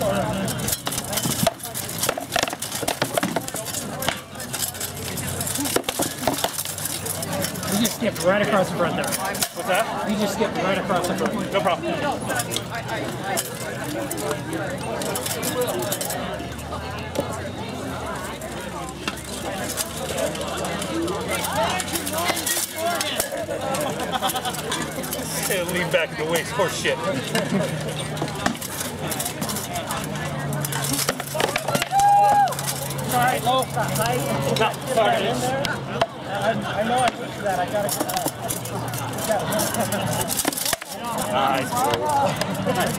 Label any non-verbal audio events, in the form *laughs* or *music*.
You just skipped right across the front there. What's that? You just skipped right across the front. No problem. hey, *laughs* lean back in the wings. Horse shit. *laughs* Sorry, low, high. No, sorry. in there. I, I know I pushed that. I gotta. Uh, Nice.